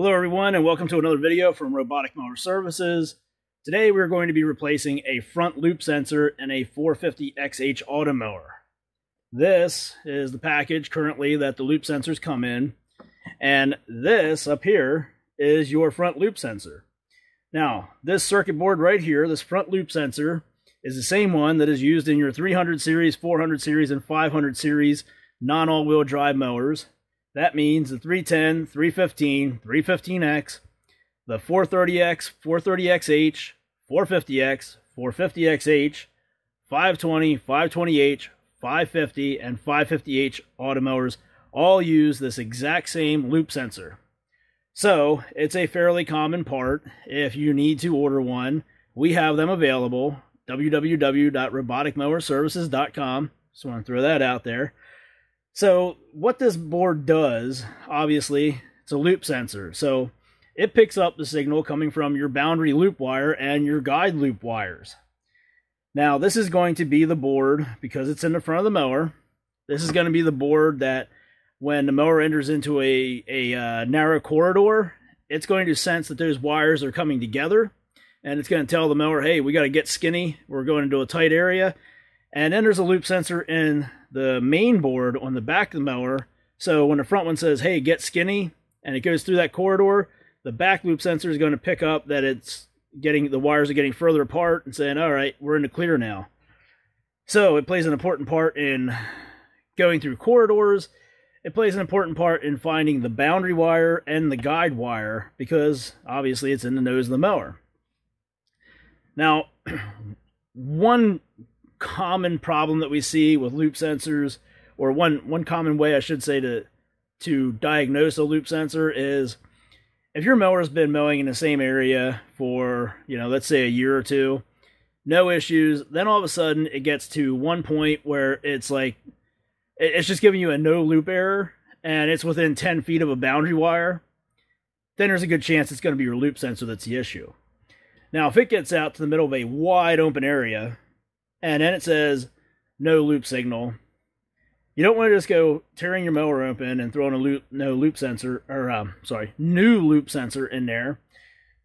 Hello everyone and welcome to another video from Robotic Mower Services. Today we're going to be replacing a front loop sensor in a 450XH Automower. This is the package currently that the loop sensors come in and this up here is your front loop sensor. Now this circuit board right here, this front loop sensor is the same one that is used in your 300 series, 400 series, and 500 series non-all-wheel drive mowers that means the 310, 315, 315X, the 430X, 430XH, 450X, 450XH, 520, 520H, 550, and 550H automowers all use this exact same loop sensor. So it's a fairly common part. If you need to order one, we have them available. www.roboticmowerservices.com. Just want to throw that out there. So what this board does, obviously, it's a loop sensor. So it picks up the signal coming from your boundary loop wire and your guide loop wires. Now this is going to be the board, because it's in the front of the mower, this is going to be the board that when the mower enters into a, a uh, narrow corridor, it's going to sense that those wires are coming together and it's going to tell the mower, hey, we got to get skinny. We're going into a tight area. And then there's a loop sensor in the main board on the back of the mower. So when the front one says, hey, get skinny, and it goes through that corridor, the back loop sensor is going to pick up that it's getting, the wires are getting further apart and saying, all right, we're in the clear now. So it plays an important part in going through corridors. It plays an important part in finding the boundary wire and the guide wire because obviously it's in the nose of the mower. Now, one common problem that we see with loop sensors, or one one common way I should say to to diagnose a loop sensor is if your mower's been mowing in the same area for, you know, let's say a year or two, no issues, then all of a sudden it gets to one point where it's like it's just giving you a no loop error and it's within 10 feet of a boundary wire, then there's a good chance it's going to be your loop sensor that's the issue. Now, if it gets out to the middle of a wide open area and then it says no loop signal. You don't want to just go tearing your mower open and throwing a loop no loop sensor or um, sorry new loop sensor in there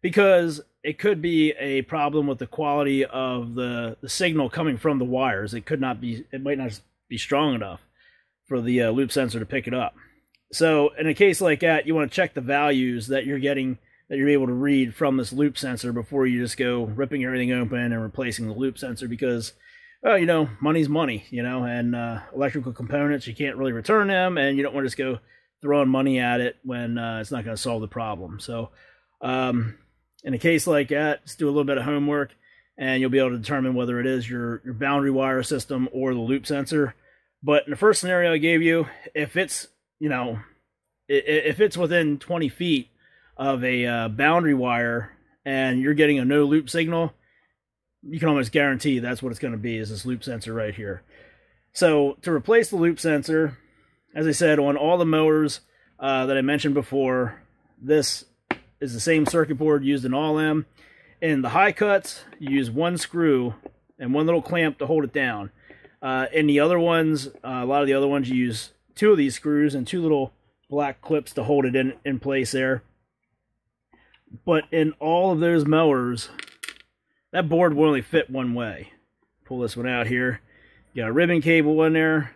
because it could be a problem with the quality of the, the signal coming from the wires. It could not be it might not be strong enough for the uh, loop sensor to pick it up. So in a case like that, you want to check the values that you're getting that you're able to read from this loop sensor before you just go ripping everything open and replacing the loop sensor because well, you know, money's money, you know, and uh, electrical components, you can't really return them, and you don't want to just go throwing money at it when uh, it's not going to solve the problem. So, um, in a case like that, just do a little bit of homework, and you'll be able to determine whether it is your, your boundary wire system or the loop sensor. But in the first scenario I gave you, if it's, you know, if it's within 20 feet of a uh, boundary wire and you're getting a no loop signal, you can almost guarantee that's what it's going to be is this loop sensor right here. So to replace the loop sensor, as I said, on all the mowers uh, that I mentioned before, this is the same circuit board used in all them. In the high cuts, you use one screw and one little clamp to hold it down. Uh, in the other ones, uh, a lot of the other ones, you use two of these screws and two little black clips to hold it in, in place there. But in all of those mowers, that board will only fit one way. Pull this one out here. You got a ribbon cable in there.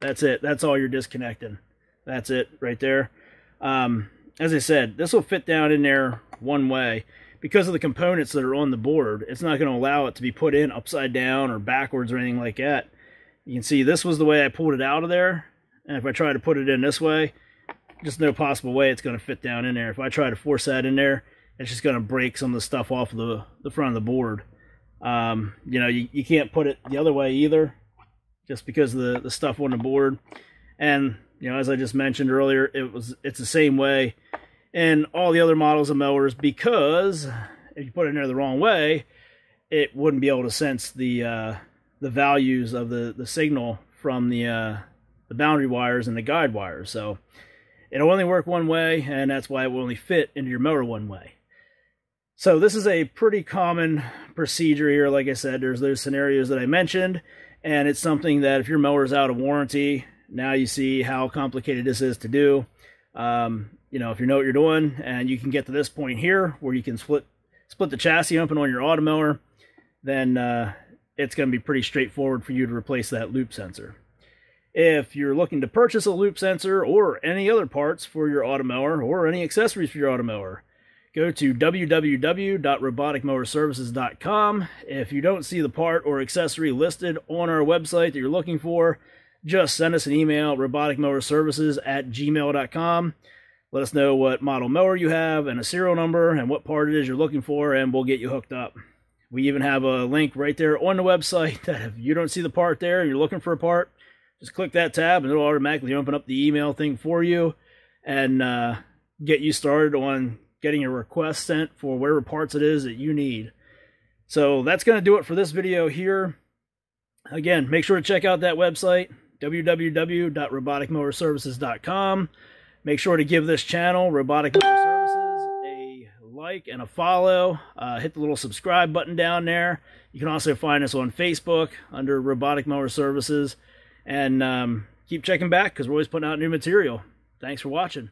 That's it. That's all you're disconnecting. That's it right there. Um, as I said, this will fit down in there one way. Because of the components that are on the board, it's not going to allow it to be put in upside down or backwards or anything like that. You can see this was the way I pulled it out of there. And if I try to put it in this way, just no possible way it's going to fit down in there. If I try to force that in there, it's just going to break some of the stuff off of the, the front of the board. Um, you know, you, you can't put it the other way either, just because of the, the stuff on the board. And, you know, as I just mentioned earlier, it was it's the same way in all the other models of mowers because if you put it in there the wrong way, it wouldn't be able to sense the uh, the values of the, the signal from the uh, the boundary wires and the guide wires. So it'll only work one way, and that's why it will only fit into your mower one way. So this is a pretty common procedure here. Like I said, there's those scenarios that I mentioned, and it's something that if your mower is out of warranty, now you see how complicated this is to do. Um, you know, if you know what you're doing and you can get to this point here where you can split split the chassis open on your automower, then uh, it's going to be pretty straightforward for you to replace that loop sensor. If you're looking to purchase a loop sensor or any other parts for your automower or any accessories for your automower, go to www.roboticmowerservices.com. If you don't see the part or accessory listed on our website that you're looking for, just send us an email, roboticmowerservices at gmail.com. Let us know what model mower you have and a serial number and what part it is you're looking for, and we'll get you hooked up. We even have a link right there on the website that if you don't see the part there and you're looking for a part, just click that tab and it'll automatically open up the email thing for you and uh, get you started on getting a request sent for whatever parts it is that you need. So that's going to do it for this video here. Again, make sure to check out that website, www.roboticmowerservices.com. Make sure to give this channel, Robotic Mower Services, a like and a follow. Uh, hit the little subscribe button down there. You can also find us on Facebook under Robotic Mower Services. And um, keep checking back because we're always putting out new material. Thanks for watching.